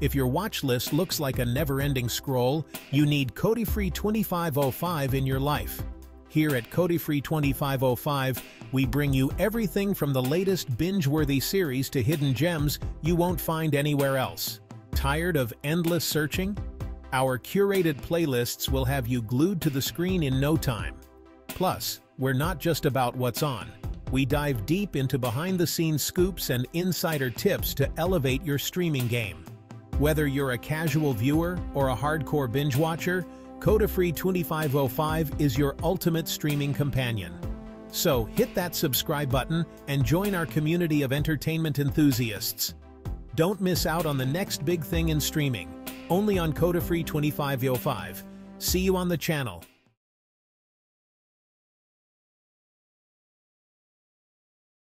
If your watch list looks like a never-ending scroll, you need Kodifree 2505 in your life. Here at Kodifree 2505, we bring you everything from the latest binge-worthy series to hidden gems you won't find anywhere else. Tired of endless searching? Our curated playlists will have you glued to the screen in no time. Plus, we're not just about what's on. We dive deep into behind-the-scenes scoops and insider tips to elevate your streaming game. Whether you're a casual viewer or a hardcore binge watcher, Kodifree 2505 is your ultimate streaming companion. So hit that subscribe button and join our community of entertainment enthusiasts. Don't miss out on the next big thing in streaming, only on Kodifree 2505. See you on the channel.